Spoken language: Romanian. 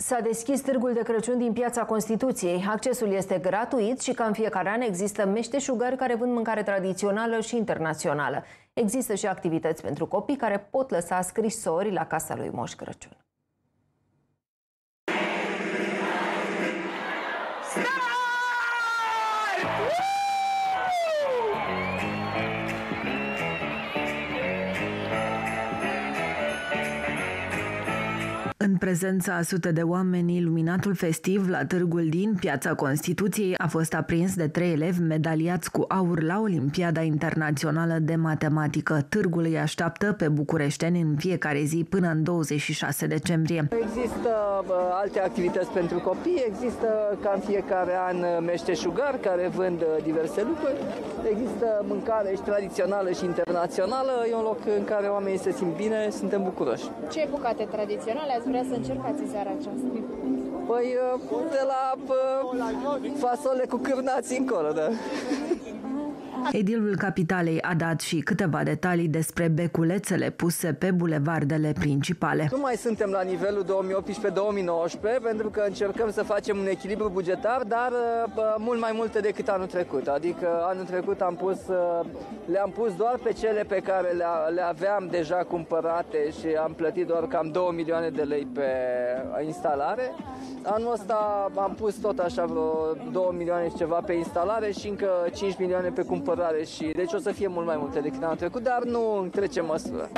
S-a deschis târgul de Crăciun din Piața Constituției. Accesul este gratuit și ca în fiecare an există meșteșugări care vând mâncare tradițională și internațională. Există și activități pentru copii care pot lăsa scrisori la casa lui Moș Crăciun. În prezența a sute de oameni, iluminatul festiv la târgul din Piața Constituției a fost aprins de trei elevi medaliați cu aur la Olimpiada Internațională de Matematică. Târgul îi așteaptă pe bucureșteni în fiecare zi până în 26 decembrie. Există alte activități pentru copii, există ca în fiecare an meșteșugari care vând diverse lucruri, există mâncare și tradițională și internațională, e un loc în care oamenii se simt bine, suntem bucuroși. Ce bucate tradiționale ați vrea să încercați în seara aceasta? Păi de la fasole cu cârnați încolo, da. Edilul Capitalei a dat și câteva detalii despre beculețele puse pe bulevardele principale. Nu mai suntem la nivelul 2018-2019 pentru că încercăm să facem un echilibru bugetar, dar mult mai multe decât anul trecut. Adică anul trecut am pus, le-am pus doar pe cele pe care le, le aveam deja cumpărate și am plătit doar cam 2 milioane de lei pe instalare. Anul ăsta am pus tot așa vreo 2 milioane și ceva pe instalare și încă 5 milioane pe cumpărare apărare și deci o să fie mult mai multe decât anul trecut, dar nu trecem măsură.